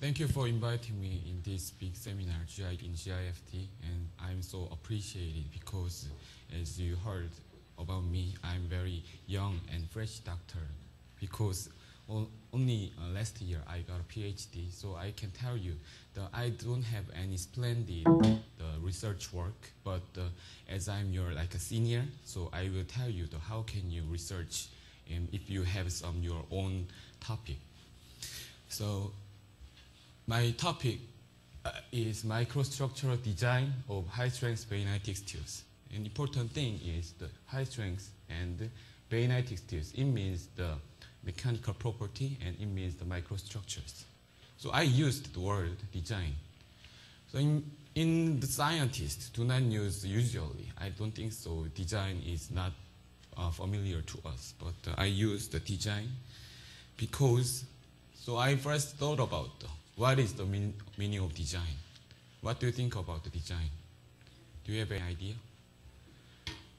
Thank you for inviting me in this big seminar GI in GIFT, and I'm so appreciated because, as you heard about me, I'm very young and fresh doctor. Because only uh, last year I got a PhD, so I can tell you that I don't have any splendid the research work. But uh, as I'm your like a senior, so I will tell you the how can you research, and if you have some your own topic. So my topic uh, is microstructural design of high-strength bainitic steels. An important thing is the high-strength and bainitic steels. It means the mechanical property and it means the microstructures. So I used the word design. So in, in the scientists do not use usually. I don't think so. Design is not uh, familiar to us, but uh, I use the design because. So I first thought about what is the mean, meaning of design. What do you think about the design? Do you have any idea?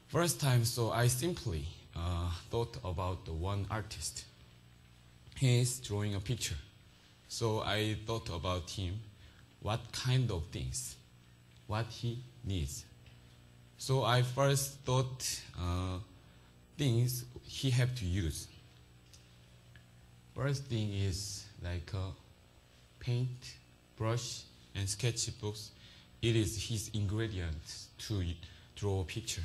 First time, so I simply uh, thought about the one artist. He is drawing a picture. So I thought about him, what kind of things, what he needs. So I first thought uh, things he have to use. First thing is like uh, paint, brush, and sketchbooks. It is his ingredient to draw a picture.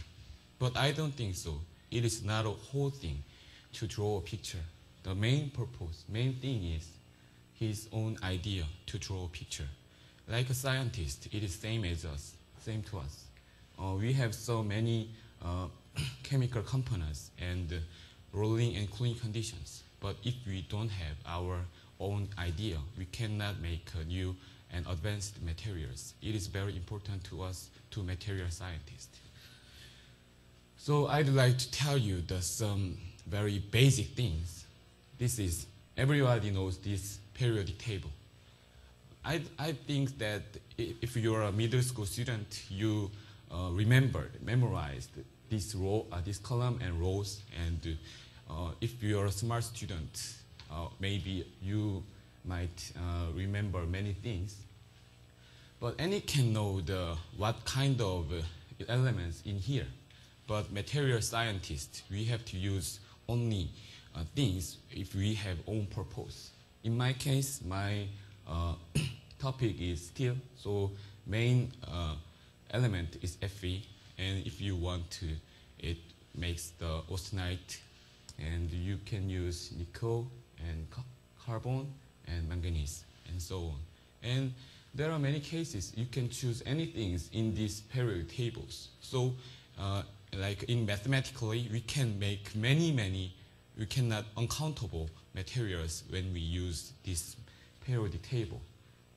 But I don't think so. It is not a whole thing to draw a picture. The main purpose, main thing is his own idea to draw a picture. Like a scientist, it is same as us, same to us. Uh, we have so many uh, chemical components and uh, rolling and cooling conditions. But if we don't have our own idea, we cannot make new and advanced materials. It is very important to us, to material scientists. So I'd like to tell you the some very basic things. This is, everybody knows this periodic table. I, I think that if you're a middle school student, you uh, remembered, memorized this row, uh, this column and rows, and uh, if you're a smart student, uh, maybe you might uh, remember many things. But any can know the what kind of uh, elements in here. But material scientists, we have to use only uh, things if we have own purpose. In my case, my uh, topic is steel, so main uh, element is Fe, and if you want to, it makes the austenite, and you can use nickel and ca- carbon and manganese and so on. And there are many cases you can choose anything in these periodic tables. So, uh, like in mathematically, we can make many, many, we cannot uncountable materials when we use this periodic table.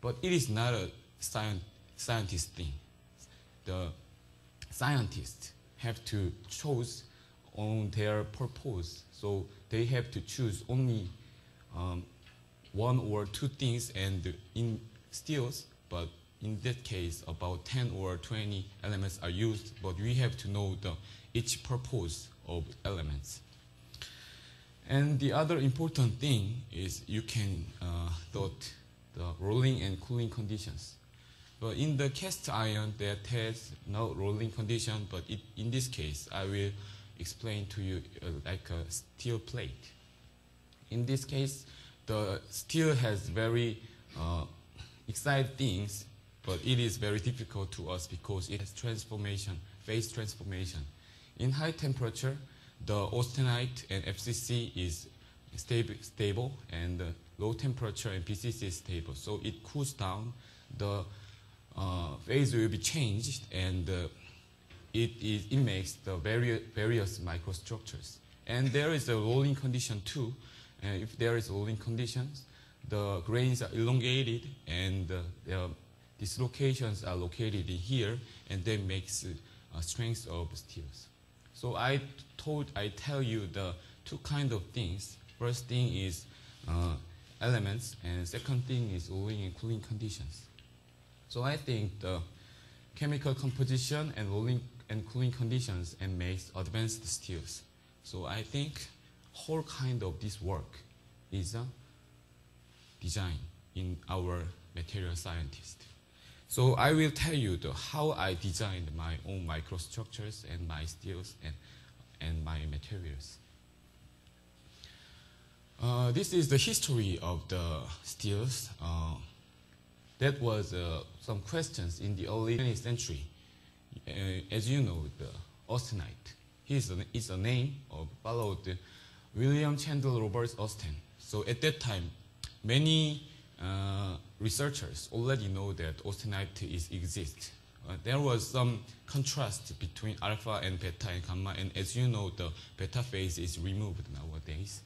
But it is not a science, scientist thing. The scientists have to choose on their purpose. So they have to choose only um, one or two things and in steels, but in that case, about 10 or 20 elements are used, but we have to know the each purpose of elements. And the other important thing is you can uh, thought the rolling and cooling conditions. But in the cast iron, that has no rolling condition, but it, in this case, I will explain to you uh, like a steel plate. In this case, the steel has very uh, exciting things, but it is very difficult to us because it has transformation, phase transformation. In high temperature, the austenite and FCC is stable, stable and uh, low temperature and BCC is stable. So it cools down, the uh, phase will be changed, and uh, it, is, it makes the various, various microstructures. And there is a rolling condition too. And if there is rolling conditions, the grains are elongated and uh, their dislocations are located in here, and that makes uh, strength of steels. So I told, I tell you the two kind of things. First thing is uh, elements, and second thing is rolling and cooling conditions. So I think the chemical composition and rolling and cooling conditions and makes advanced steels. So I think whole kind of this work is a design in our material scientist. So I will tell you the, how I designed my own microstructures and my steels and, and my materials. Uh, this is the history of the steels. Uh, that was uh, some questions in the early 20th century. Uh, as you know, the austenite is a, is a name of followed William Chandler Roberts Austen. So at that time, many uh, researchers already know that austenite is exist. Uh, there was some contrast between alpha and beta and gamma, and as you know, the beta phase is removed nowadays.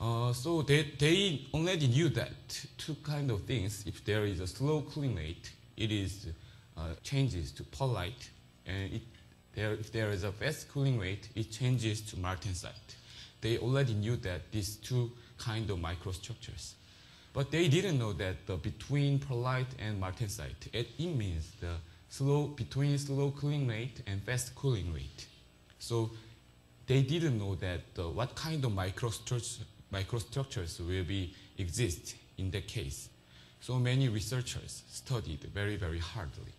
Uh, so they, they already knew that two kind of things. If there is a slow cooling rate, it is uh, changes to pearlite, and it, there, if there is a fast cooling rate, it changes to martensite. They already knew that these two kind of microstructures. But they didn't know that the between pearlite and martensite, it, it means the slow, between slow cooling rate and fast cooling rate. So they didn't know that uh, what kind of microstructures, microstructures will be exist in that case. So many researchers studied very, very hardly.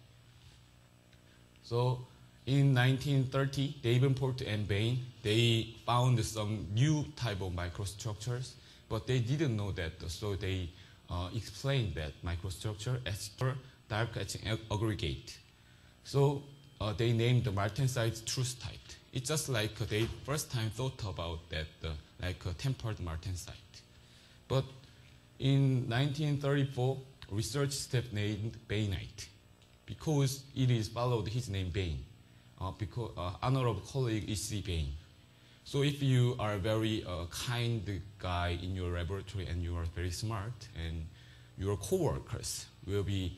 So in 1930, Davenport and Bain, they found some new type of microstructures, but they didn't know that, so they uh, explained that microstructure as dark etching aggregate. So uh, they named the martensite troostite. It's just like they first time thought about that, uh, like a tempered martensite. But in 1934, research staff named Bainite because it is followed his name Bain, uh, because uh, colleague E.C. Bain. So if you are a very uh, kind guy in your laboratory and you are very smart and your coworkers will be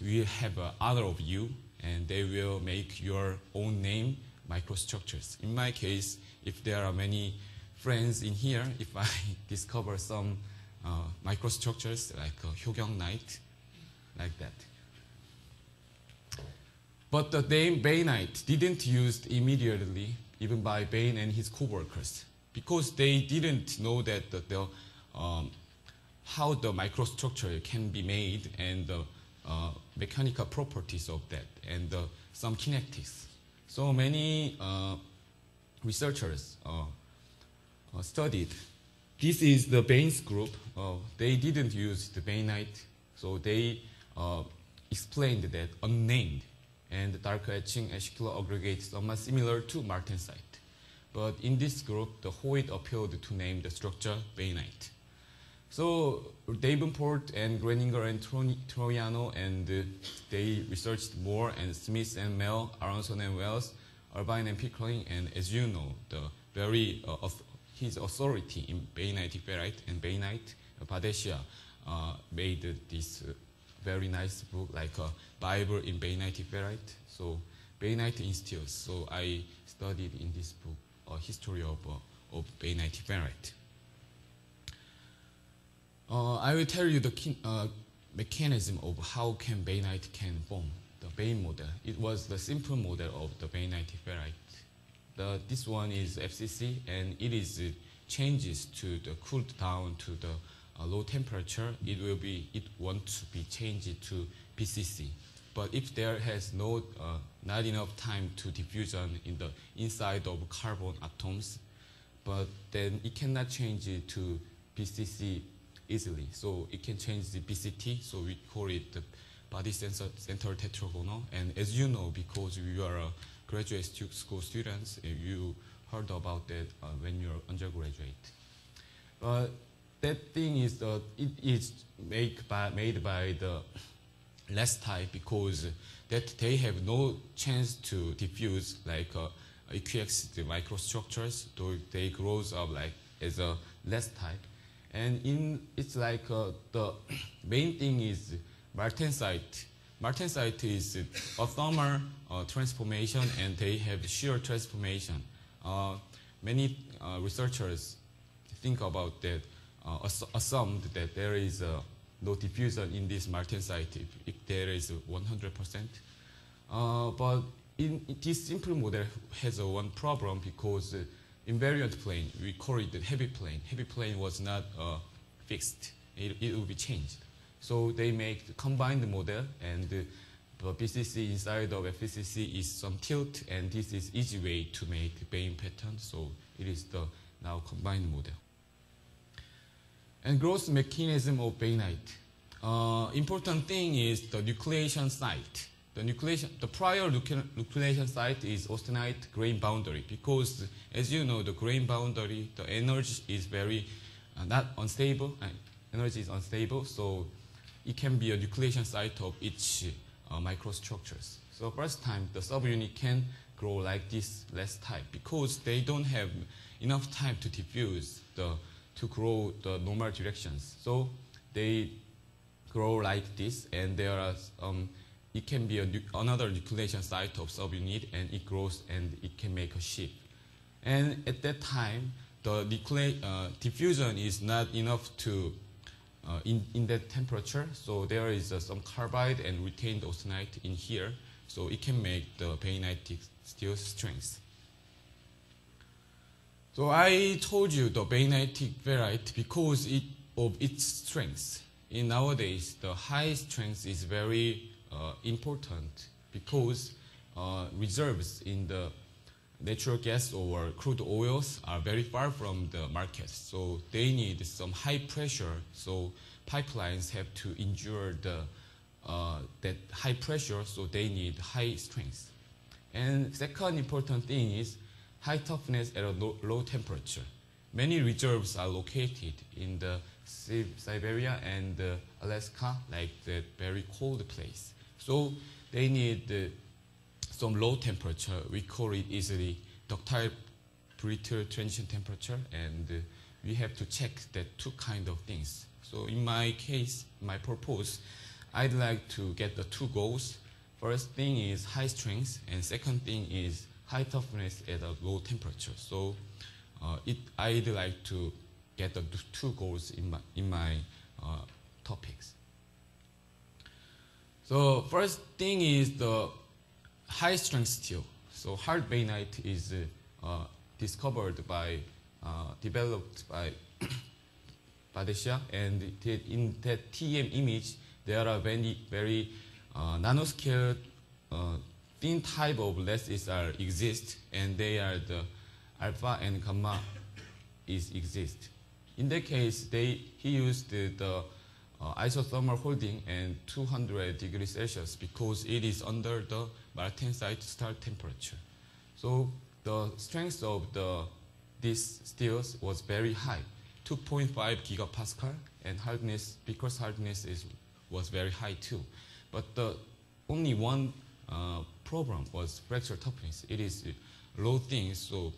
will have uh, honor of you and they will make your own name microstructures. In my case, if there are many friends in here, if I discover some uh, microstructures like uh, Hyokyung-nite, like that. But the name Bainite didn't used immediately, even by Bain and his co-workers, because they didn't know that the, the um, how the microstructure can be made and the uh, mechanical properties of that and some kinetics. So many uh, researchers uh, uh, studied. This is the Bain's group. Uh, they didn't use the Bainite, so they explained that unnamed and dark etching acicular aggregates somewhat similar to martensite. But in this group, the Hoyt appeared to name the structure Bainite. So Davenport and Greninger and Troiano and uh, they researched more and Smith and Mehl, Aaronson and Wells, Irvine and Pickering, and as you know, the very uh, his authority in bainite ferrite and bainite, uh, Bhadeshia, uh, made this uh, very nice book like a Bible in bainite ferrite. So bainite in steels. So I studied in this book a history of, uh, of bainite ferrite. Uh, I will tell you the uh, mechanism of how can bainite can form, the Bain model. It was the simple model of the bainite ferrite. The, this one is FCC and it is uh, changes to the cooled down to the uh, low temperature, it will be, it want to be changed to BCC. But if there has no, uh, not enough time to diffusion in the inside of carbon atoms, but then it cannot change it to BCC easily. So it can change the BCT, so we call it the body sensor center tetragonal. And as you know, because you are a graduate school students, you heard about that uh, when you're undergraduate. But that thing is uh, it is made by, made by the lath type because that they have no chance to diffuse like uh, equiaxed the microstructures, so they grows up like as a lath type. And in it's like uh, the main thing is martensite. Martensite is a thermal uh, transformation and they have shear transformation. Uh, many uh, researchers think about that, uh, assumed that there is uh, no diffusion in this martensite if, if there is 100%. Uh, but in, this simple model has a one problem because invariant plane, we call it the habit plane. Habit plane was not uh, fixed. It, it will be changed. So they make the combined model and the BCC inside of FCC is some tilt and this is easy way to make Bain pattern. So it is the now combined model. And growth mechanism of bainite. Uh, important thing is the nucleation site. The nucleation, the prior nucleation site is austenite grain boundary because, as you know, the grain boundary, the energy is very uh, not unstable. Uh, energy is unstable, so it can be a nucleation site of each uh, microstructures. So first time, the subunit can grow like this lath type because they don't have enough time to diffuse the to grow the normal directions. So they grow like this, and there are um, it can be nu another nucleation site of subunit, and it grows and it can make a shape. And at that time, the uh, diffusion is not enough to uh, in, in that temperature. So there is uh, some carbide and retained austenite in here. So it can make the bainitic steel strength. So I told you the bainitic ferrite because it, of its strength. In nowadays, the high strength is very uh, important because uh, reserves in the natural gas or crude oils are very far from the market. So they need some high pressure. So pipelines have to endure the, uh, that high pressure, so they need high strength. And second important thing is high toughness at a low, low temperature. Many reserves are located in the Siberia and Alaska, like the very cold place. So they need uh, some low temperature. We call it easily ductile brittle transition temperature, and uh, we have to check that two kind of things. So in my case, my purpose, I'd like to get the two goals. First thing is high strength, and second thing is high toughness at a low temperature. So uh, it, I'd like to get the two goals in my, in my uh, topics. So first thing is the high strength steel. So hard bainite is uh, discovered by, uh, developed by Bhadeshia, and in that TEM image, there are very, very uh, nanoscale uh, thin type of lattices are exist, and they are the alpha and gamma is exist. In that case, they, he used the, the uh, isothermal holding and 200 degrees Celsius because it is under the martensite start temperature. So the strength of the these steels was very high, 2.5 gigapascal, and hardness, because hardness is, was very high too. But the only one uh, problem was fracture toughness. It is low thing, so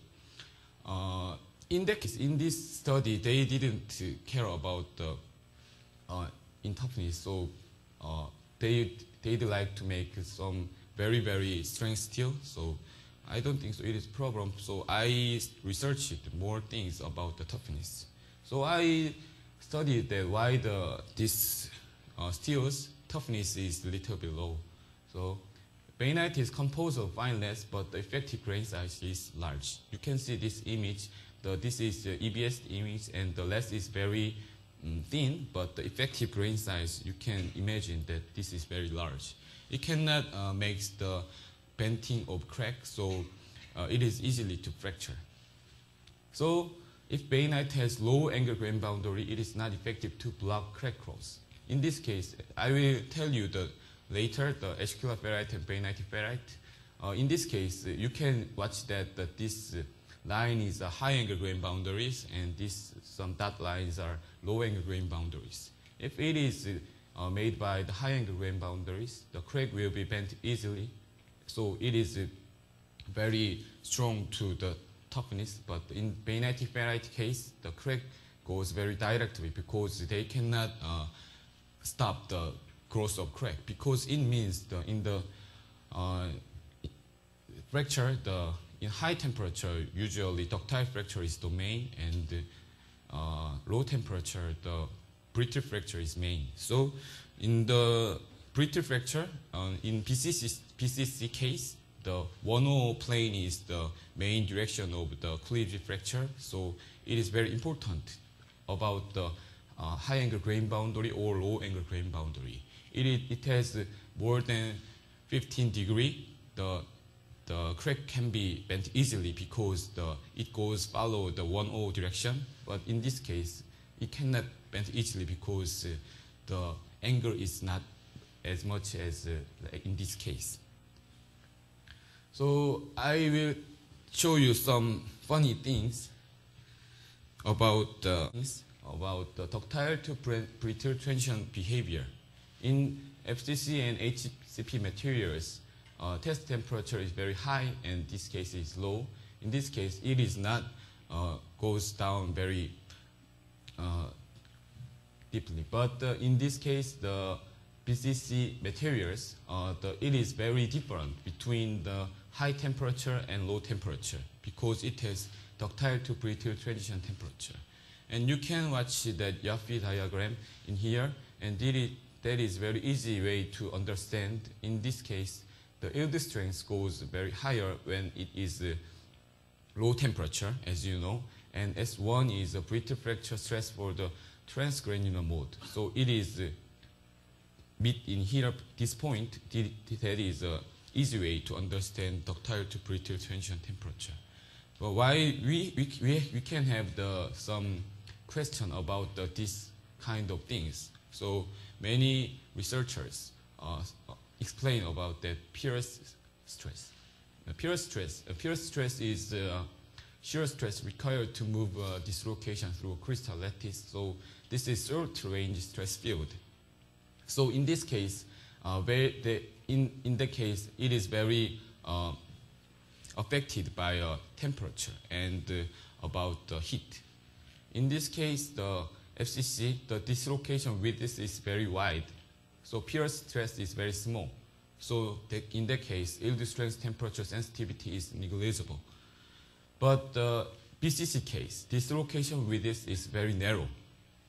uh, in, that case, in this study, they didn't care about the uh, in toughness, so uh, they they'd like to make some very very strong steel. So I don't think so. It is problem. So I researched more things about the toughness. So I studied that why the this uh, steel's toughness is a little bit low. So bainite is composed of fine lath, but the effective grain size is large. You can see this image. The, this is the EBS image, and the lath is very um, thin, but the effective grain size, you can imagine that this is very large. It cannot uh, make the bending of crack, so uh, it is easily to fracture. So if bainite has low angle grain boundary, it is not effective to block crack growth. In this case, I will tell you the later the acicular ferrite and bainite ferrite. Uh, in this case, you can watch that, that this line is a high angle grain boundaries and this some dot lines are low angle grain boundaries. If it is uh, made by the high angle grain boundaries, the crack will be bent easily. So it is uh, very strong to the toughness, but in bainitic ferrite case, the crack goes very directly because they cannot uh, stop the growth of crack because it means the, in the uh, fracture, the in high temperature, usually ductile fracture is the main, and uh, low temperature, the brittle fracture is main. So in the brittle fracture, uh, in BCC, BCC case, the 1 plane is the main direction of the cleavage fracture. So it is very important about the uh, high angle grain boundary or low angle grain boundary. It, it, has more than 15 degree. The the crack can be bent easily because the, it goes follow the 1-0 direction. But in this case, it cannot bend easily because uh, the angle is not as much as uh, in this case. So I will show you some funny things about uh, about the ductile to brittle transition behavior. In FCC and HCP materials, uh, test temperature is very high and this case is low. In this case, it is not uh, goes down very uh, deeply. But uh, in this case, the BCC materials, uh, the, it is very different between the high temperature and low temperature because it has ductile to brittle transition temperature. And you can watch that Yoffe diagram in here, and it, that is very easy way to understand. In this case, the yield strength goes very higher when it is uh, low temperature, as you know, and S1 is a brittle fracture stress for the transgranular mode. So it is uh, mid in here, this point, that is an easy way to understand ductile to brittle transition temperature. But why we, we, we, we can have the, some question about the, this kind of things. So many researchers uh, explain about that Peierls stress. Peierls stress, uh, Peierls stress is uh, shear stress required to move uh, dislocation through a crystal lattice. So this is short range stress field. So in this case, uh, the, in, in the case, it is very uh, affected by uh, temperature and uh, about heat. In this case, the FCC, the dislocation width is very wide. So Peierls stress is very small. So in that case, yield strength temperature sensitivity is negligible. But the BCC case, dislocation width is very narrow.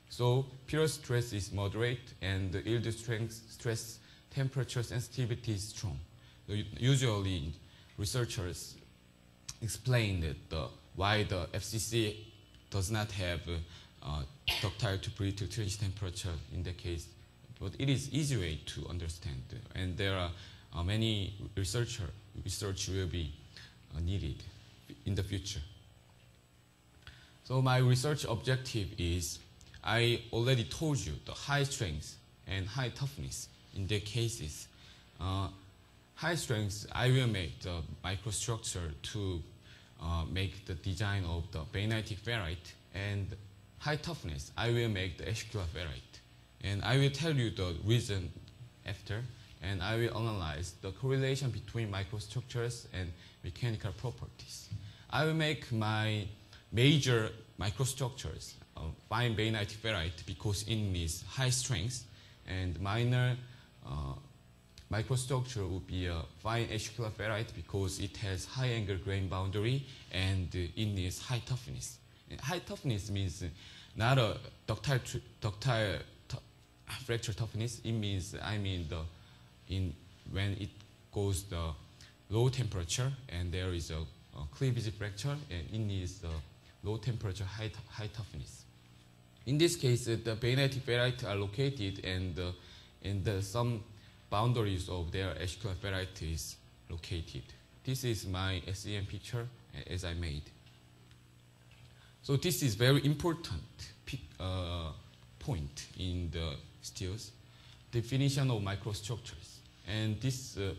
So Peierls stress is moderate and the yield strength stress temperature sensitivity is strong. Usually researchers explain that the, why the FCC does not have uh, ductile to brittle transition temperature in the case, but it is easy way to understand. And there are uh, many researcher research will be uh, needed in the future. So my research objective is I already told you the high strength and high toughness in their cases. Uh, high strength, I will make the microstructure to uh, make the design of the bainitic ferrite and high toughness, I will make the acicular ferrite. And I will tell you the reason after and I will analyze the correlation between microstructures and mechanical properties. I will make my major microstructures fine bainitic ferrite because it needs high strength and minor uh, microstructure would be a fine acicular ferrite because it has high angle grain boundary and it needs high toughness. High toughness means not a ductile, ductile fracture toughness. It means, I mean, the, in, when it goes the low temperature and there is a, a cleavage fracture and it needs the low temperature, high, high toughness. In this case, the bainitic ferrite are located and uh, in the, some boundaries of their acicular ferrite is located. This is my SEM picture as I made. So this is very important uh, point in the steels, definition of microstructures. And this uh,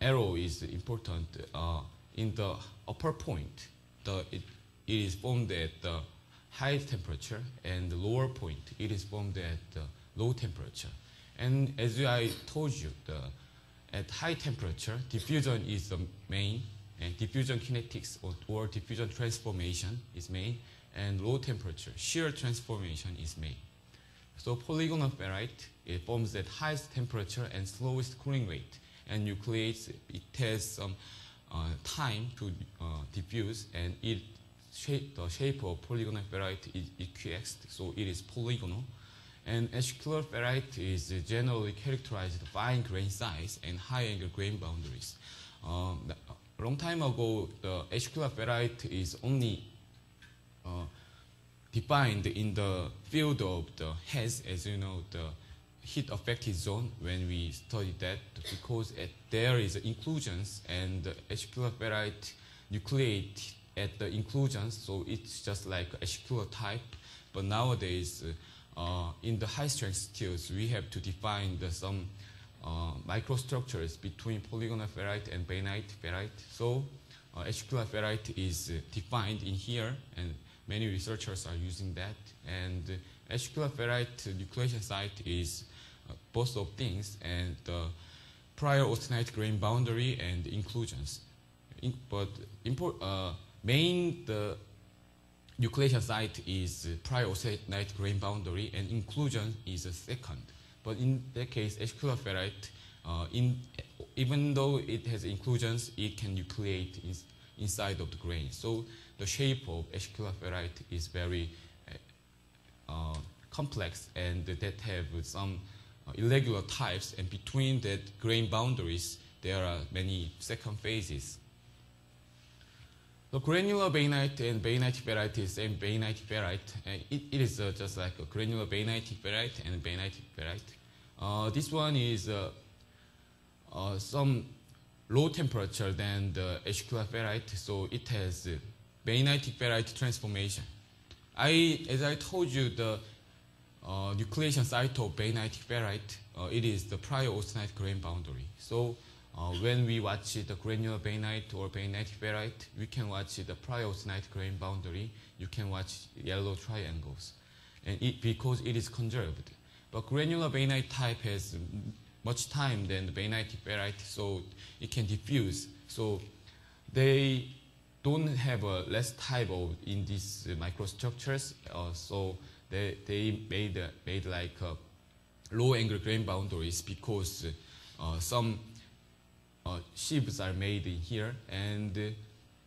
arrow is important uh, in the upper point. The, it, it is formed at the high temperature and the lower point, it is formed at the low temperature. And as I told you, the, at high temperature, diffusion is the main, and diffusion kinetics or, or diffusion transformation is made, and low temperature, shear transformation is made. So polygonal ferrite, it forms at highest temperature and slowest cooling rate, and nucleates, it has some uh, time to uh, diffuse, and it shape, the shape of polygonal ferrite is equiaxed, so it is polygonal. And acicular ferrite is generally characterized by fine grain size and high angle grain boundaries. Um, a long time ago, the acicular ferrite is only uh, defined in the field of the HAZ, as you know, the heat affected zone when we study that because it, there is inclusions and the ferrite nucleate at the inclusions, so it's just like acicular type. But nowadays, uh, in the high strength steels, we have to define the, some uh, microstructures between polygonal ferrite and bainite ferrite. So uh, ferrite is uh, defined in here, and many researchers are using that. And uh, ferrite nucleation site is uh, both of things, and prior austenite grain boundary and inclusions. In, but import, main the nucleation site is prior austenite grain boundary, and inclusion is a second. But in that case, acicular ferrite, uh, in, even though it has inclusions, it can nucleate in, inside of the grain. So the shape of acicular ferrite is very uh, complex and that have some uh, irregular types and between that grain boundaries there are many second phases. The granular bainite and bainite ferrite is same bainite ferrite. Uh, it, it is uh, just like a granular bainite ferrite and bainite ferrite. Uh, this one is uh, uh, some low temperature than the acicular ferrite, so it has bainitic ferrite transformation. I, as I told you, the nucleation site of bainitic ferrite, uh, it is the prior austenite grain boundary. So uh, when we watch the granular bainite or bainitic ferrite, we can watch the prior austenite grain boundary. You can watch yellow triangles, and it, because it is conserved. But granular bainite type has much time than the bainitic ferrite, so it can diffuse. So they don't have a lath type of in these uh, microstructures, uh, so they, they made, uh, made like low angle grain boundaries because uh, some uh, shapes are made in here and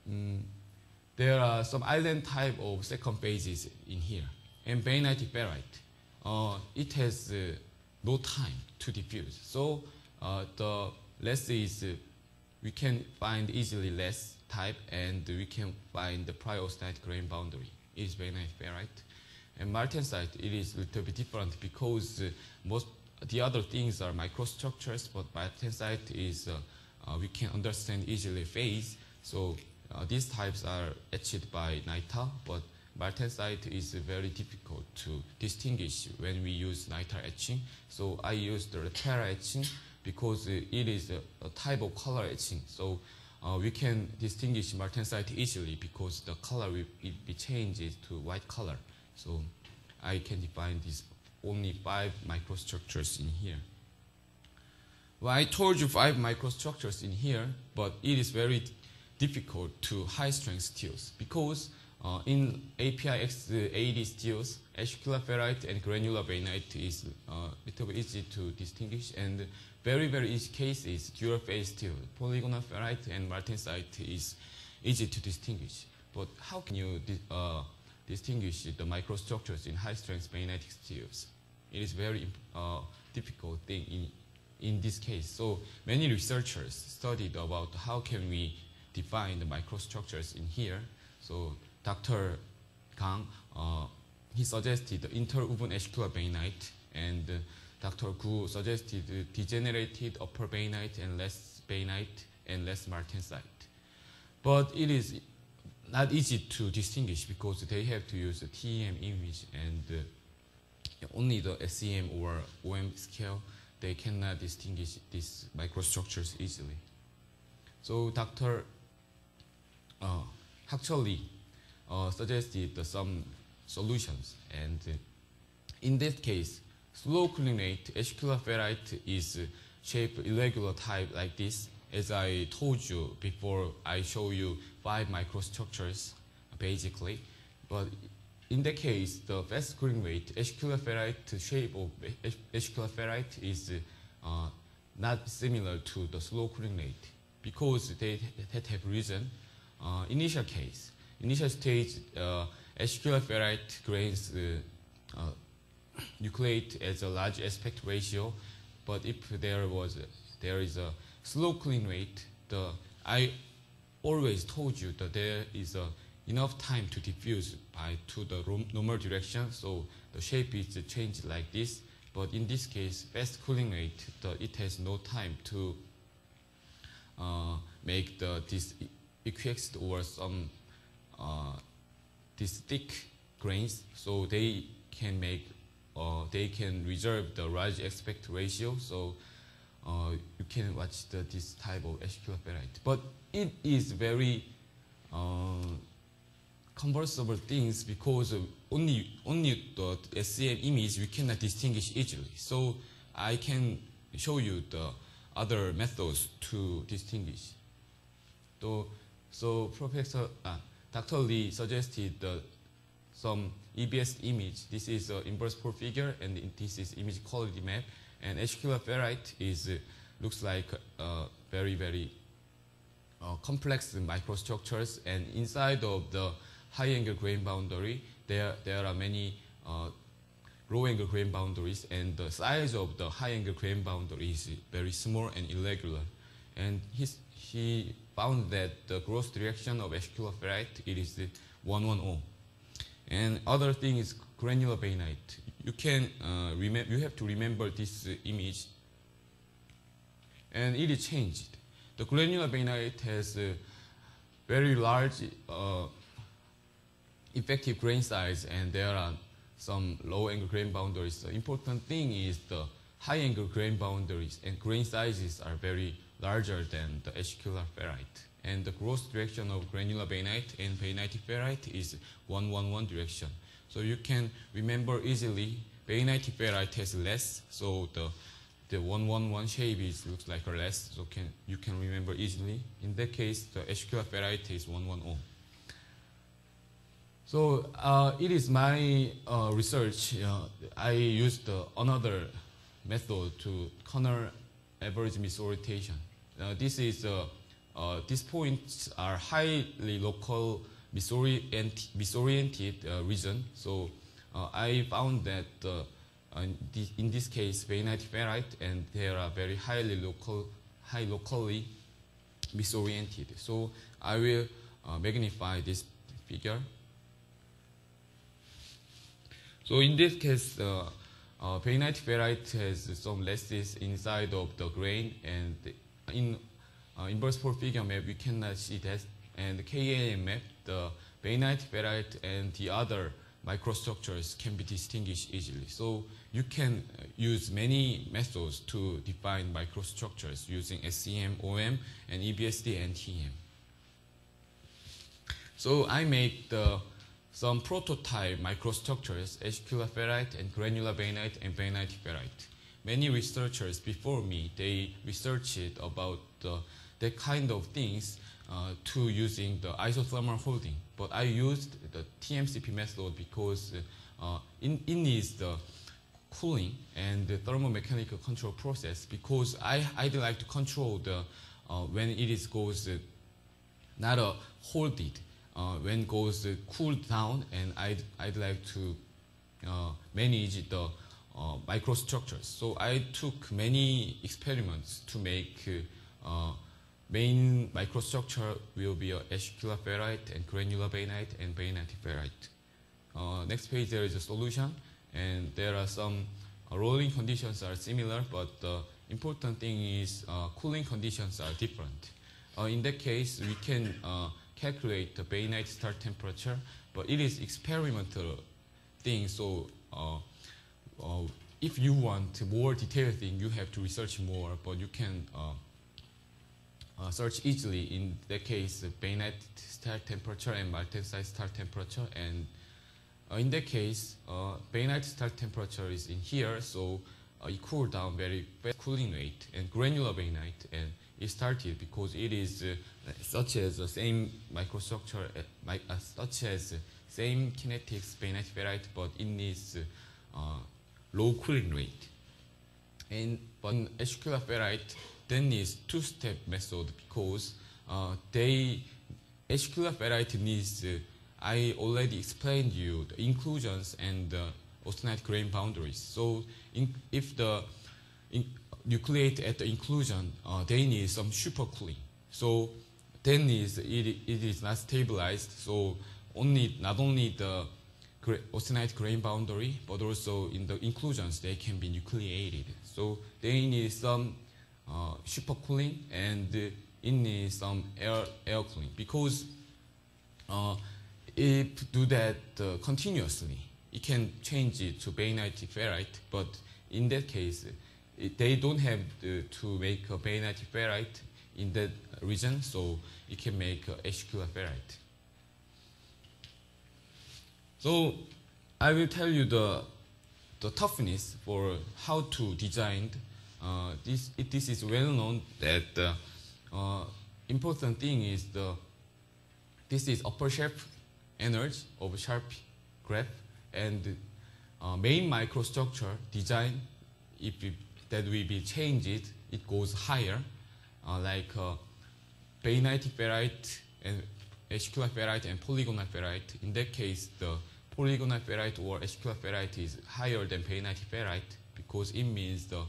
um, there are some island type of second phases in here. And bainite ferrite, uh, it has no time to diffuse. So the lath is we can find easily lath type and we can find the prior austenite grain boundary. Is nice ferrite. And martensite, it is a little bit different because uh, most the other things are microstructures, but martensite is uh, uh, we can understand easily phase. So uh, these types are etched by nital, but martensite is very difficult to distinguish when we use nital etching. So I use the LePera etching because it is a, a type of color etching. So uh, we can distinguish martensite easily because the color will be changed to white color. So I can define these only five microstructures in here. Well, I told you five microstructures in here, but it is very difficult to high strength steels because uh, in API-X80 steels, acicular ferrite and granular bainite is uh, a little bit easy to distinguish and very, very easy case is dual phase steel. Polygonal ferrite and martensite is easy to distinguish. But how can you uh, distinguish the microstructures in high strength bainitic steels? It is very uh, difficult thing in, in this case. So many researchers studied about how can we define the microstructures in here. So Dr. Kang, uh, he suggested interwoven acicular bainite and uh, Dr. Gu suggested degenerated upper bainite and lath bainite and lath martensite. But it is not easy to distinguish because they have to use a TEM image and uh, only the SEM or OM scale, they cannot distinguish these microstructures easily. So Dr. Uh, actually uh, suggested some solutions and uh, in that case, Slow cooling rate, acicular ferrite is shaped irregular type like this. As I told you before, I show you five microstructures basically. But in that case, the fast cooling rate, acicular ferrite shape of acicular ferrite is uh, not similar to the slow cooling rate because they that have reason. Uh, initial case, initial stage, uh, acicular ferrite grains uh, uh nucleate as a large aspect ratio, but if there was there is a slow clean rate, the I always told you that there is a enough time to diffuse by to the normal direction, so the shape is changed like this. But in this case, fast cooling rate, the, it has no time to uh, make the this equiaxed or some uh, thick grains, so they can make uh, they can reserve the large aspect ratio. So uh, you can watch the, this type of ferrite. But it is very uh, conversible things because only only the SEM image we cannot distinguish easily. So I can show you the other methods to distinguish. So, so Professor uh, Dr. Lee suggested the, some EBS image. This is an inverse pole figure, and this is image quality map. And HQ ferrite is uh, looks like uh, very very uh, complex microstructures, and inside of the high angle grain boundary, there there are many uh, low angle grain boundaries, and the size of the high angle grain boundary is very small and irregular. And his, he found that the growth direction of HQ ferrite it is 110. And other thing is granular bainite. You can uh, remember, you have to remember this uh, image. And it is changed. The granular bainite has a very large uh, effective grain size and there are some low angle grain boundaries. The important thing is the high angle grain boundaries and grain sizes are very larger than the acicular ferrite. And the growth direction of granular bainite and bainite ferrite is 111 direction. So you can remember easily bainite ferrite has lath, so the the 111 shape is looks like a lath, so can you can remember easily. In that case, the acicular ferrite is 110. So uh, it is my uh, research. Uh, I used another method to corner average misorientation. Uh, this is uh, uh, these points are highly local misorient, misoriented region. So I found that in this case, bainite ferrite, and they are very highly local, high locally misoriented. So I will magnify this figure so in this case, uh, uh, ferrite has some laths inside of the grain, and in uh, inverse figure map we cannot see that. And KAM map, the bainite ferrite and the other microstructures can be distinguished easily. So you can uh, use many methods to define microstructures using SEM, OM, and EBSD and TM. So I made the some prototype microstructures, acicular ferrite and granular bainite and bainite ferrite. Many researchers before me, they researched about uh, kind of things uh, to using the isothermal holding. But I used the TMCP method because uh, it, needs the cooling and the thermomechanical control process because I, I'd like to control the uh, when it is goes uh, not a hold it uh, when goes uh, cool down and I'd, I'd like to uh, manage the uh, microstructures. So I took many experiments to make uh, main microstructure will be a acicular ferrite and granular bainite and bainite ferrite. Uh, next page there is a solution and there are some rolling conditions are similar but the important thing is cooling conditions are different. in that case we can calculate the bainite star temperature, but it is experimental thing. So uh, uh, if you want more detailed thing, you have to research more, but you can uh, uh search easily in that case, the bainite start temperature and martensite star temperature. And uh, in that case, uh, bainite start temperature is in here, so it cool down very fast cooling rate and granular bainite and it started because it is uh, such as the same microstructure, uh, uh, such as same kinetics bainite ferrite, but it needs low cooling rate. And but HQ ferrite then is two-step method because uh, they HQ ferrite needs uh, I already explained you the inclusions and the austenite grain boundaries. So in, if the in, nucleate at the inclusion, uh, they need some super supercooling. So then is it, it is not stabilized. So only not only the austenite grain boundary, but also in the inclusions they can be nucleated. So they need some uh, supercooling and it needs some air air cooling because uh, if do that uh, continuously, it can change it to bainite ferrite. But in that case, they don't have the, to make a bainite ferrite in that region, so it can make uh, acicular ferrite. So I will tell you the the toughness for how to design. Uh, this it, this is well known that the uh, important thing is the this is upper shelf energy of Charpy graph and uh, main microstructure design if that will be changed it goes higher uh, like uh, bainitic ferrite and acicular ferrite and polygonal ferrite in that case the polygonal ferrite or acicular ferrite is higher than bainitic ferrite because it means the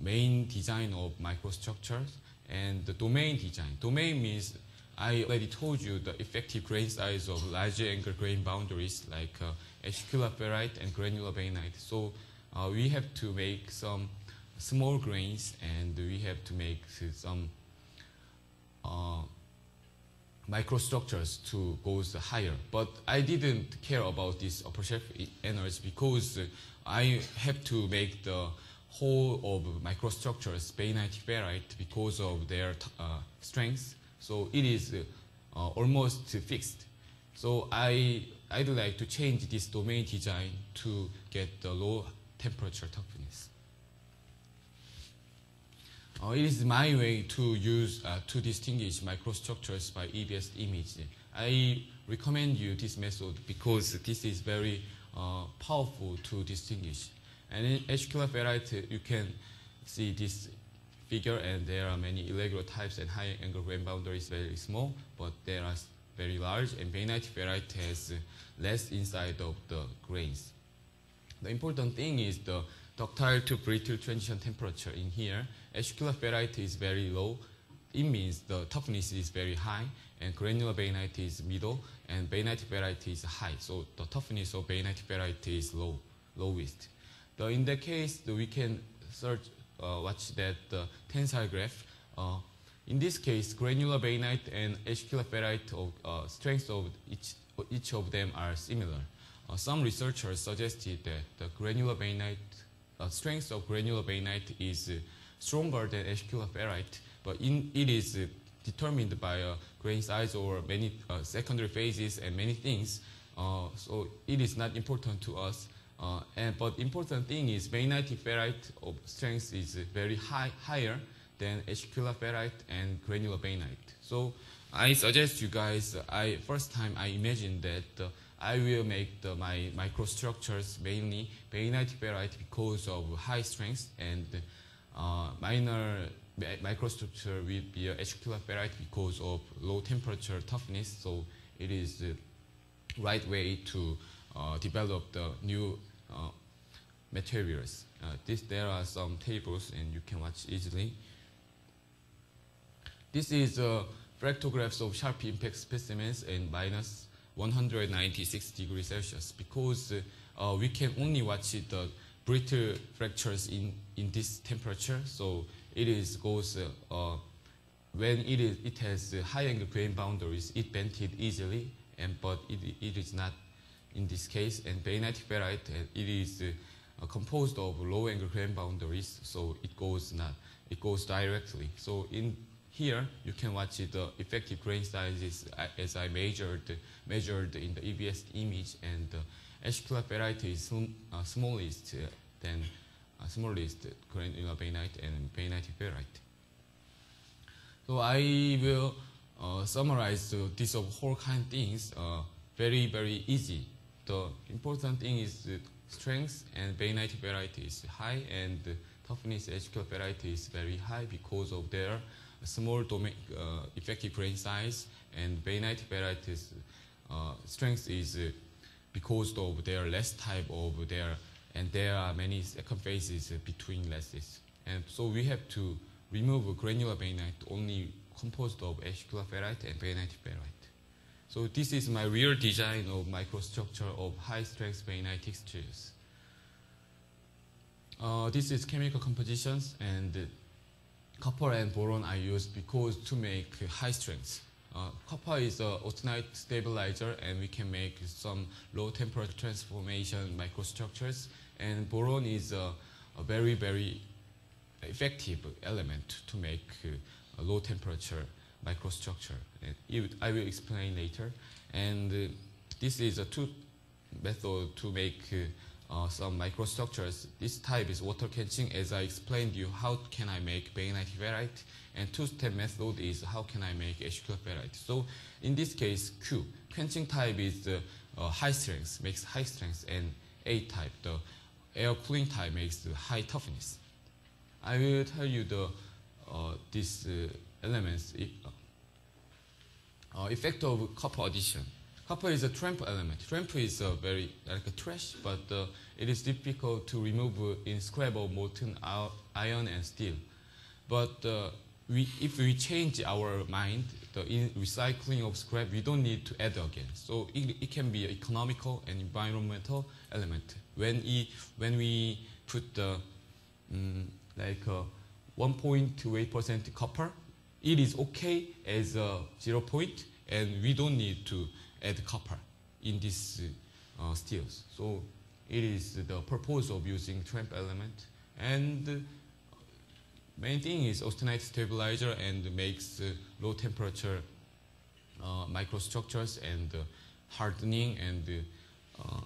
main design of microstructures and the domain design domain means I already told you the effective grain size of large angle grain boundaries like uh, ferrite and granular bainite. So uh, we have to make some small grains and we have to make some uh, microstructures to go higher. But I didn't care about this upper shelf energy because I have to make the whole of microstructures bainite ferrite because of their uh, strength so it is uh, almost fixed. So I, I'd like to change this domain design to get the low temperature toughness. Uh, it is my way to use uh, to distinguish microstructures by EBS image. I recommend you this method because this is very uh, powerful to distinguish. And in acicular ferrite, you can see this figure and there are many irregular types and high angle grain boundary is very small, but there are very large and bainite ferrite has less inside of the grains. The important thing is the ductile to brittle transition temperature in here. Acicular ferrite is very low. It means the toughness is very high and granular bainite is middle and bainite ferrite is high. So the toughness of bainite ferrite is low, lowest. The, in that case, the, we can search uh, watch that uh, tensile graph. Uh, in this case, granular bainite and acicular ferrite of, strength of each, each of them are similar. some researchers suggested that the granular bainite strength of granular bainite is stronger than acicular ferrite, but in, it is determined by uh, grain size or many uh, secondary phases and many things. Uh, so it is not important to us. Uh, and, but important thing is bainite ferrite of strength is very high, higher than acicular ferrite and granular bainite. So I suggest you guys, I first time I imagined that uh, I will make the, my microstructures mainly bainite ferrite because of high strength and uh, minor microstructure will be acicular ferrite because of low temperature toughness. So it is the right way to uh, develop the new uh, materials. Uh, this, there are some tables and you can watch easily. This is fractographs of Charpy impact specimens in minus 196 degrees Celsius because uh, we can only watch the brittle fractures in, in this temperature. So it is goes uh, when it, is, it has high angle grain boundaries, it bended easily, and but it, it is not in this case, and bainite ferrite, it is uh, composed of low angle grain boundaries, so it goes not, it goes directly. So in here, you can watch the effective grain sizes as I measured, measured in the EBS image, and uh, acicular ferrite is sm uh, smallest uh, than uh, smallest granular bainite and bainite ferrite. So I will uh, summarize uh, this whole kind of things uh, very, very easy the important thing is the strength and bainite ferrite is high and toughness acicular ferrite is very high because of their small domain, uh, effective grain size and bainite varieties uh, strength is uh, because of their less type of their and there are many phases between laths and so we have to remove a granular bainite only composed of acicular ferrite and bainite ferrite So this is my real design of microstructure of high-strength bainitic steels. Uh, this is chemical compositions and uh, copper and boron are used because to make high strength. Uh, copper is an austenite stabilizer and we can make some low temperature transformation microstructures and boron is a, a very very effective element to make uh, a low temperature microstructure. And I will explain later. And uh, this is a two method to make uh, uh, some microstructures. This type is water quenching. As I explained you, how can I make bainite ferrite? And two-step method is how can I make HQ ferrite? So in this case, Q, quenching type is uh, high strength, makes high strength, and A type, the air cooling type makes high toughness. I will tell you the uh, these uh, elements uh, effect of copper addition. Copper is a tramp element. Tramp is a very like a trash, but uh, it is difficult to remove in scrap of molten iron and steel. But uh, we, if we change our mind, the recycling of scrap, we don't need to add again. So it, it can be an economical and environmental element. When, we when we put the um, like 1.28% copper, it is okay as a zero point, and we don't need to add copper in these uh, steels. So it is the purpose of using tramp element. And main thing is austenite stabilizer and makes uh, low temperature uh, microstructures and uh, hardening and uh, uh,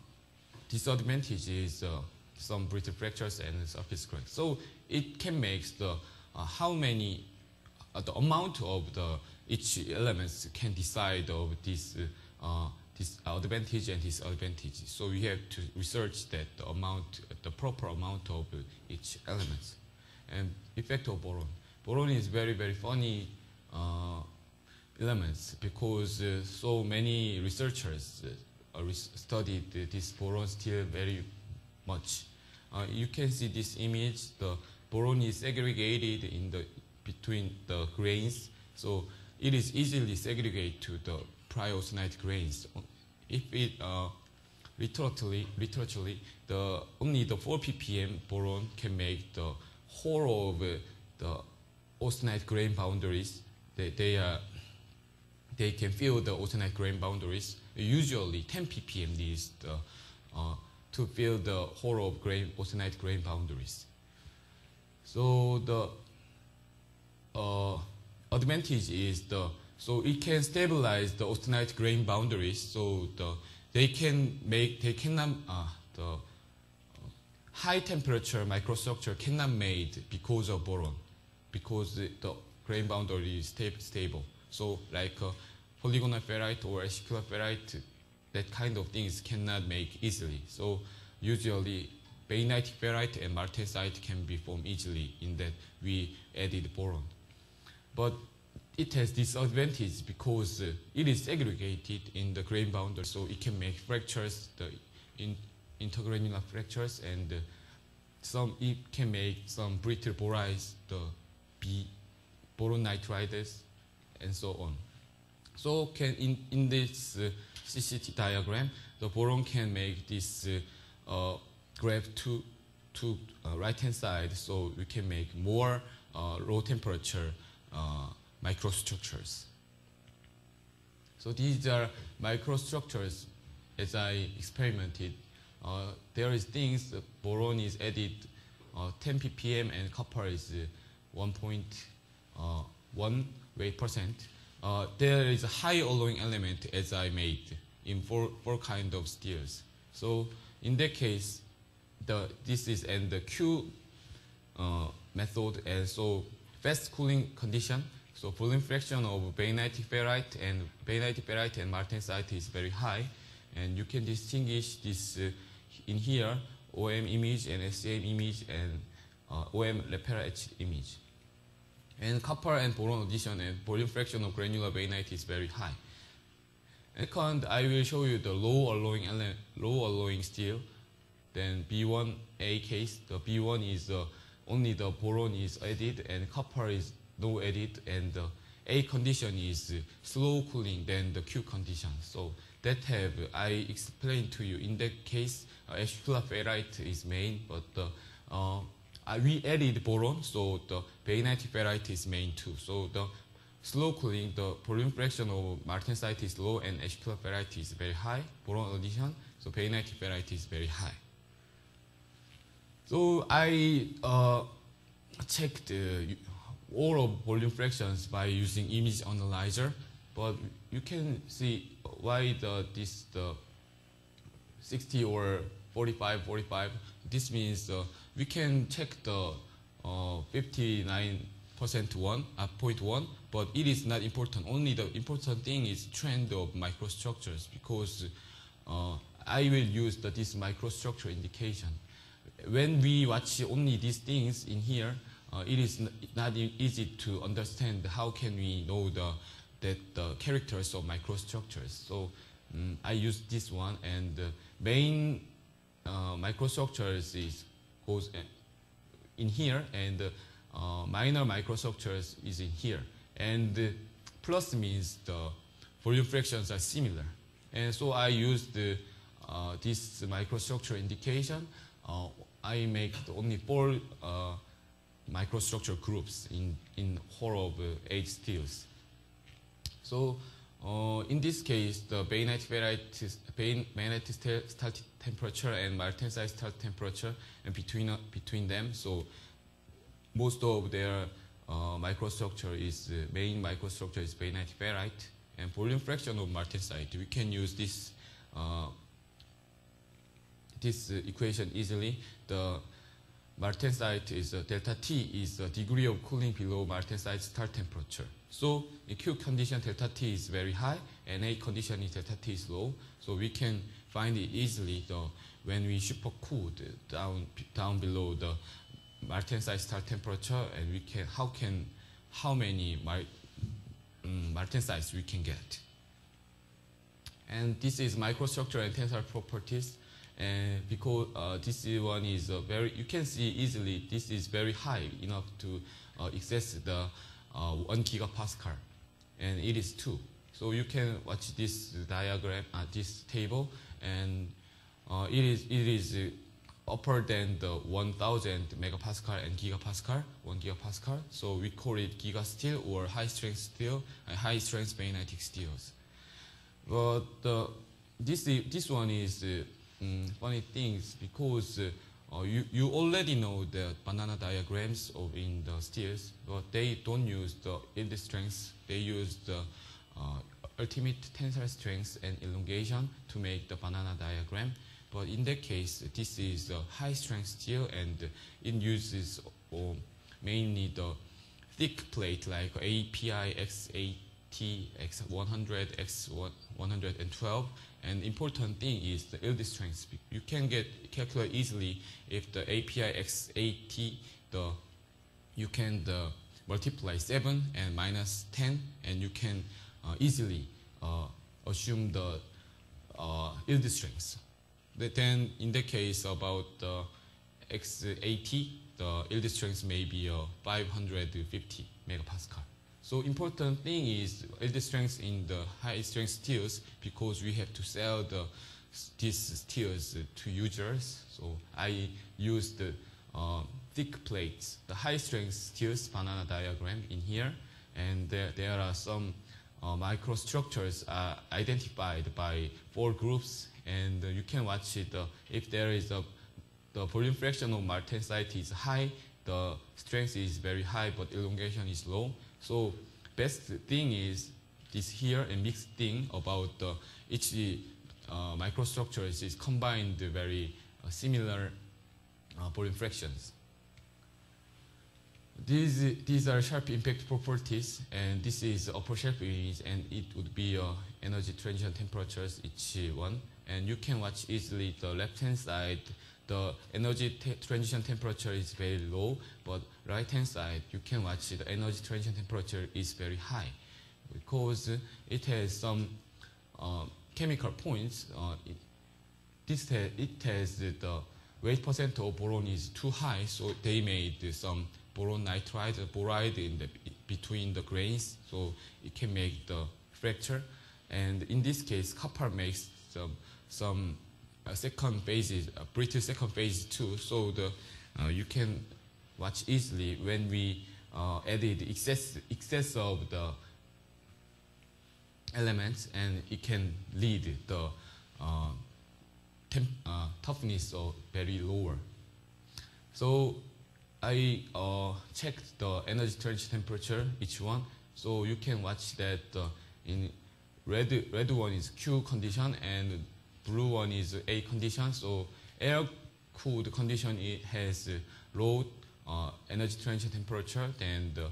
disadvantage is uh, some brittle fractures and surface cracks. So it can make the how many the amount of the each elements can decide of this this advantage and disadvantage. So we have to research that the amount, the proper amount of each element. And effect of boron. Boron is very, very funny uh, elements because uh, so many researchers uh, studied this boron still very much. Uh, you can see this image, the boron is segregated in the between the grains, so it is easily segregated to the prior austenite grains. If it uh, literally, literally, the only the 4 ppm boron can make the whole of uh, the austenite grain boundaries. They, they, are, they can fill the austenite grain boundaries. Usually 10 ppm needs the, uh, to fill the whole of grain, austenite grain boundaries. So the uh, advantage is the so it can stabilize the austenite grain boundaries. So the, they can make, they cannot, uh, the uh, high temperature microstructure cannot made because of boron, because the, the grain boundary is sta stable. So like uh, polygonal ferrite or acicular ferrite, that kind of things cannot make easily. So usually bainitic ferrite and martensite can be formed easily in that we added boron. But it has disadvantage because uh, it is segregated in the grain boundary, so it can make fractures, the in, intergranular fractures, and uh, some it can make some brittle borides, the B, boron nitrides, and so on. So can in, in this uh, CCT diagram, the boron can make this uh, uh, graph to, to uh, right-hand side, so we can make more low temperature microstructures. So these are microstructures as I experimented. Uh, there is things, uh, boron is added uh, 10 ppm and copper is uh, 1.1 uh, weight percent. Uh, there is a high alloying element as I made in four, four kind of steels. So in that case, the, this is and the Q method and so fast cooling condition so volume fraction of bainitic ferrite and bainitic ferrite and martensite is very high. And you can distinguish this uh, in here, OM image and SEM image and uh, OM LePera image. And copper and boron addition and volume fraction of granular bainite is very high. And I will show you the low alloying, low alloying steel. Then B1A case, the B1 is uh, only the boron is added and copper is no added and uh, A condition is slow cooling than the Q condition. So that have I explained to you. In that case, uh, acicular ferrite is main, but uh, we added boron, so the bainite ferrite is main too. So the slow cooling, the volume fraction of martensite is low and H2 ferrite is very high. Boron addition, so bainite ferrite is very high. So I uh, checked uh, all of volume fractions by using image analyzer, but you can see why the this the 60 or 45, 45. This means uh, we can check the uh, 59 percent one, uh, point one, but it is not important. Only the important thing is trend of microstructures because uh, I will use the, this microstructure indication. When we watch only these things in here, uh, it is not easy to understand how can we know the, that the characters of microstructures. So um, I use this one and the main microstructures is goes in here and uh, minor microstructures is in here. And uh, plus means the volume fractions are similar. And so I used uh, this microstructure indication. Uh, I make only four uh, microstructure groups in, in whole of eight steels. So in this case, the bainite ferrite, bainite start temperature and martensite start temperature and between, between them. So most of their uh, microstructure is, uh, main microstructure is bainite ferrite and volume fraction of martensite. We can use this, uh, this equation easily. The martensite is uh, delta T is the degree of cooling below martensite start temperature. So Q condition delta T is very high and A condition is delta T is low. So we can find it easily the, when we supercooled down, down below the martensite start temperature and we can how can how many mar, um, martensites we can get. And this is microstructure and tensile properties. And because uh, this one is very, you can see easily this is very high enough to uh, access the uh, one gigapascal, and it is two. So you can watch this diagram, uh, this table, and uh, it is it is upper than the 1000 megapascal and gigapascal, 1 gigapascal. So we call it gigasteel or high strength steel and high strength bainitic steels. But uh, this, this one is uh, um, funny things because uh, you, you already know the banana diagrams of in the steels, but they don't use the yield strength. They use the uh, ultimate tensile strength and elongation to make the banana diagram. But in that case, this is a high strength steel and it uses uh, mainly the thick plate like API X80, X100, X112. And important thing is the yield strength. You can get calculate easily if the API X80, the you can the multiply 7 and minus 10 and you can uh, easily uh, assume the uh, yield strength then in the case about the X80, the yield strength may be uh, 550 megapascal. So important thing is yield strength in the high strength steels because we have to sell the these steels to users. So I use the uh, thick plates, the high strength steels banana diagram in here, and there, there are some uh, microstructures are identified by four groups and uh, you can watch it. Uh, if there is a the volume fraction of martensite is high, the strength is very high, but elongation is low. So best thing is this here and mixed thing about the each uh, microstructures is combined very uh, similar uh, volume fractions. These, these are Charpy impact properties, and this is upper shelf image, and it would be uh, energy transition temperatures, each one and you can watch easily the left hand side the energy transition temperature is very low but right hand side you can watch the energy transition temperature is very high because it has some uh, chemical points uh, it, this it has the weight percent of boron is too high so they made some boron nitride boride in the between the grains, so it can make the fracture. And in this case, copper makes some some uh, second is uh, brittle second phase too. So the uh, you can watch easily when we uh, added excess excess of the elements, and it can lead the uh, uh, toughness of very lower. So I uh, checked the energy transition temperature, each one. So you can watch that uh, in red, red one is Q condition and blue one is A condition. So air cooled condition it has low uh, energy transition temperature than the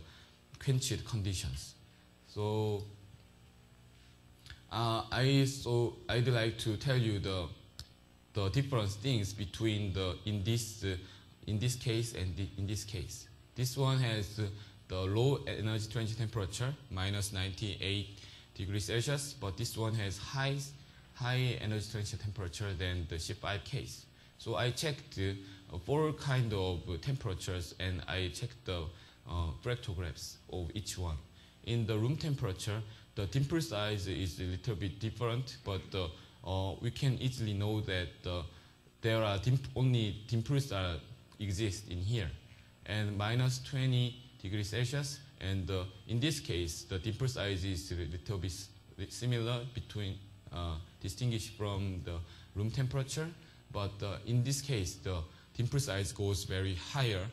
quenched conditions. So uh, I so I'd like to tell you the the different things between the in this uh, in this case and the, in this case. This one has the low energy transition temperature minus 98 degrees Celsius, but this one has high high energy transition temperature than the C5 case. So I checked uh, four kind of temperatures and I checked the uh, fractographs of each one. In the room temperature, the dimple size is a little bit different, but uh, uh, we can easily know that uh, there are dimp only dimples that exist in here, and minus 20 degrees Celsius. And uh, in this case, the dimple size is a little bit similar between uh, distinguished from the room temperature. But uh, in this case, the dimple size goes very higher,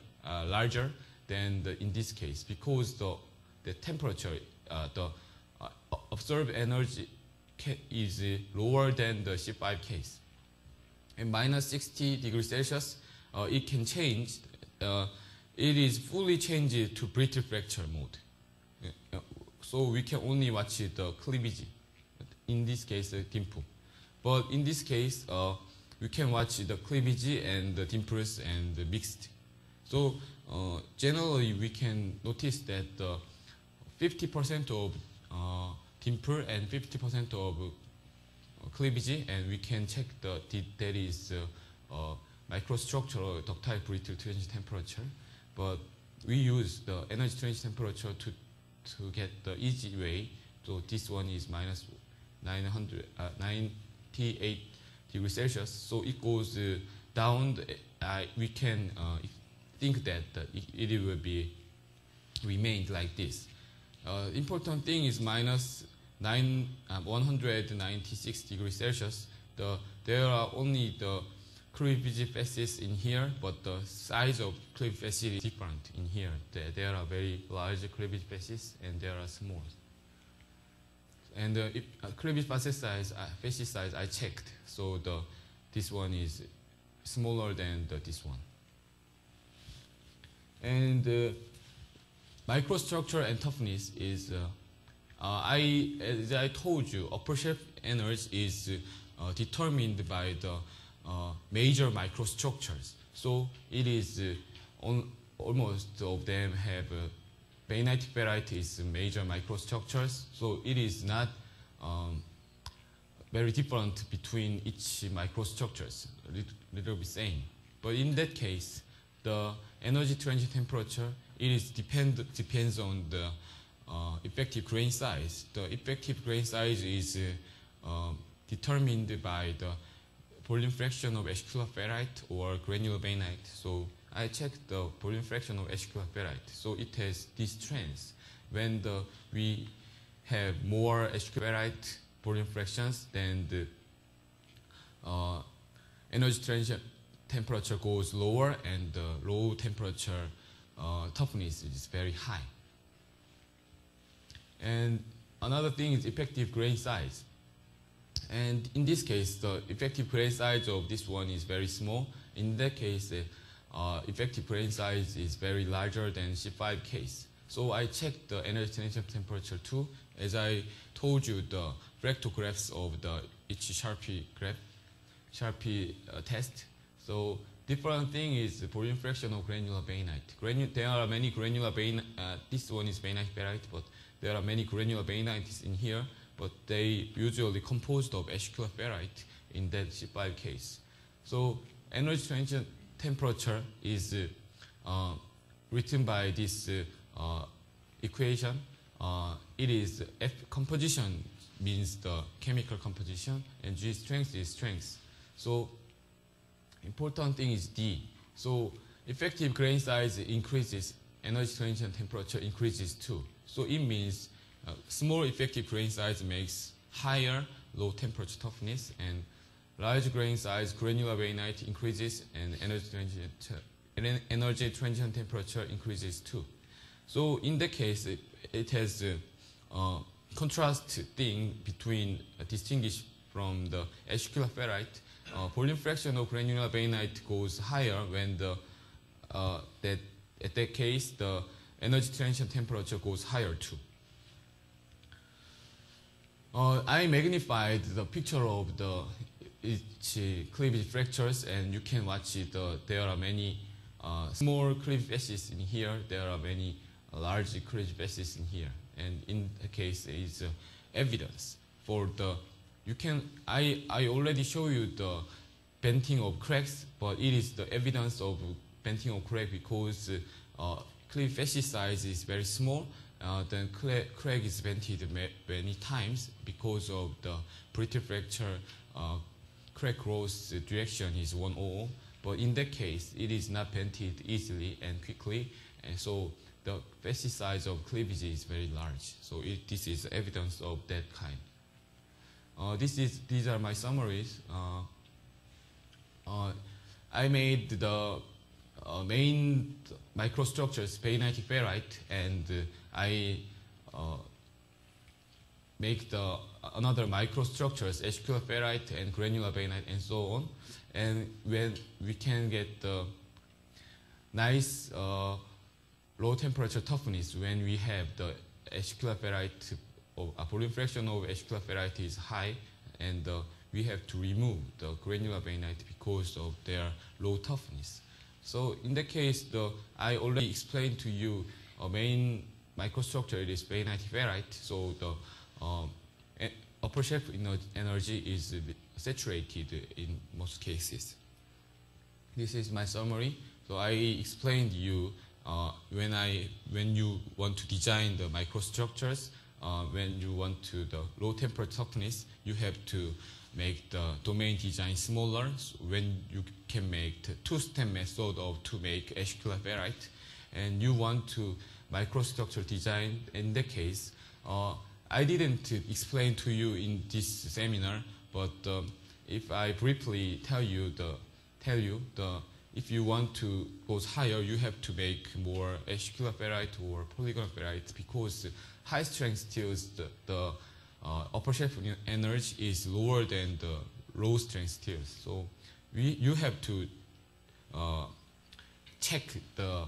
larger than the, in this case because the the temperature, the observed energy is lower than the C5 case. In minus 60 degrees Celsius, uh, it can change. Uh, it is fully changed to brittle fracture mode. Uh, so we can only watch the cleavage. In this case, the dimple. But in this case, uh, we can watch the cleavage and the dimples and the mixed. So uh, generally, we can notice that 50% of uh, dimple and 50% of uh, cleavage, and we can check the, that is uh, uh, microstructural ductile brittle transition temperature. But we use the energy transition temperature to, to get the easy way. So this one is minus 900, uh, 98 degrees Celsius. So it goes uh, down. Uh, we can think that it, it will be remained like this. Uh, important thing is minus nine, uh, 196 degrees Celsius. The, there are only the cleavage faces in here, but the size of cleavage faces is different in here. There, there are very large cleavage faces and there are small. And uh, if, uh, facet size, uh, size, I checked. So the this one is smaller than the, this one. And uh, microstructure and toughness is uh, uh, I, as I told you, upper shelf energy is uh, determined by the major microstructures. So it is on, almost of them have bainitic ferrite is major microstructures. So it is not um, very different between each microstructures, little, little bit same. But in that case, the energy transition temperature, it is depend, depends on the uh, effective grain size. The effective grain size is uh, um, determined by the volume fraction of acicular ferrite or granular bainite. So I checked the volume fraction of acicular ferrite. So it has these trends. When the, we have more acicular ferrite volume fractions, then the uh, energy transition temperature goes lower and the low temperature uh, toughness is very high. And another thing is effective grain size. And in this case, the effective grain size of this one is very small. In that case, the uh, effective grain size is very larger than C5 case. So I checked the energy transition temperature too. As I told you, the fractographs of the each Charpy graph, Charpy uh, test. So different thing is volume fraction of granular bainite. Granu there are many granular bainite. Uh, this one is bainite ferrite, but there are many granular bainites in here, but they usually composed of acicular ferrite in that C5 case. So energy transition temperature is uh, written by this uh, equation, uh, it is F composition means the chemical composition and G strength is strength. So important thing is D. So effective grain size increases, energy transition temperature increases too. So it means uh, small effective grain size makes higher low temperature toughness and large grain size granular bainite increases and energy transition, energy transition temperature increases too. So in that case, it, it has a uh, contrast thing between uh, distinguish from the acicular ferrite. Uh, volume fraction of granular bainite goes higher when the uh, that at that case the energy transition temperature goes higher too. Uh, I magnified the picture of the each cleavage fractures and you can watch it. Uh, there are many uh, small cleavage faces in here. There are many large cleavage faces in here. And in the case is uh, evidence for the, you can, I, I already show you the bending of cracks, but it is the evidence of bending of crack because uh, cleavage face size is very small uh, then crack is vented many times because of the brittle fracture uh, crack growth direction is 100 but in that case it is not vented easily and quickly and so the size of cleavage is very large. So it, this is evidence of that kind. Uh, this is these are my summaries. Uh, uh, I made the uh, main microstructures, bainitic ferrite, and I uh, make the another microstructures, acicular ferrite and granular bainite and so on. And when we can get the nice uh, low temperature toughness when we have the acicular ferrite, or a volume fraction of acicular ferrite is high and uh, we have to remove the granular bainite because of their low toughness. So in that case, the, I already explained to you a main microstructure is bainite ferrite. So the um, upper shelf energy is saturated in most cases. This is my summary. So I explained you uh, when I when you want to design the microstructures, uh, when you want to the low temperature toughness, you have to make the domain design smaller when you can make the two-step method of to make acicular ferrite and you want to microstructure design in that case uh, I didn't explain to you in this seminar but um, if I briefly tell you the tell you the if you want to go higher you have to make more acicular ferrite or polygonal ferrite because high strength steels the, the uh, upper shelf energy is lower than the low strength steels. So we, you have to uh, check the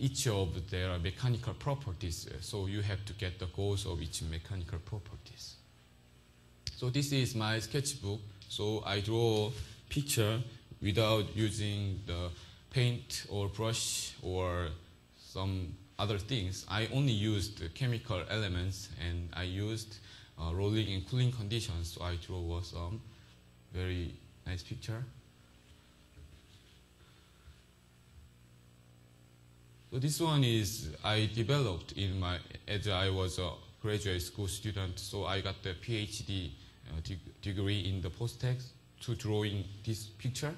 each of their mechanical properties. So you have to get the goals of each mechanical properties. So this is my sketchbook. So I draw picture without using the paint or brush or some other things. I only used chemical elements and I used uh, rolling and cooling conditions. So I draw some very nice picture. So this one is I developed in my as I was a graduate school student. So I got the PhD uh, de degree in the POSTECH to drawing this picture,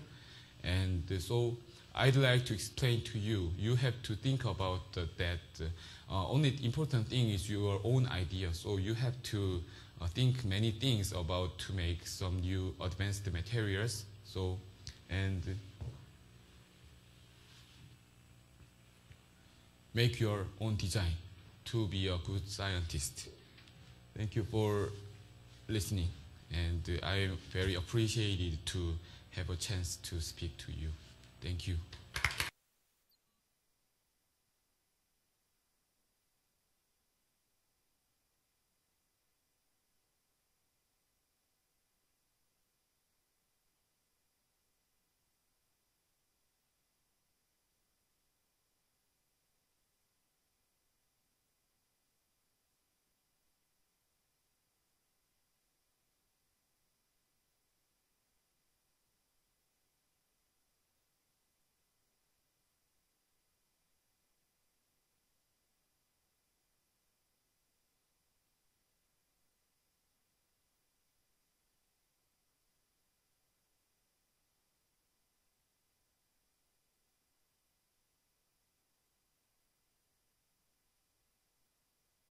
and uh, so I'd like to explain to you. You have to think about uh, that. Uh, only important thing is your own idea. So you have to uh, think many things about to make some new advanced materials. So and make your own design to be a good scientist. Thank you for listening, and I am very appreciated to have a chance to speak to you. Thank you.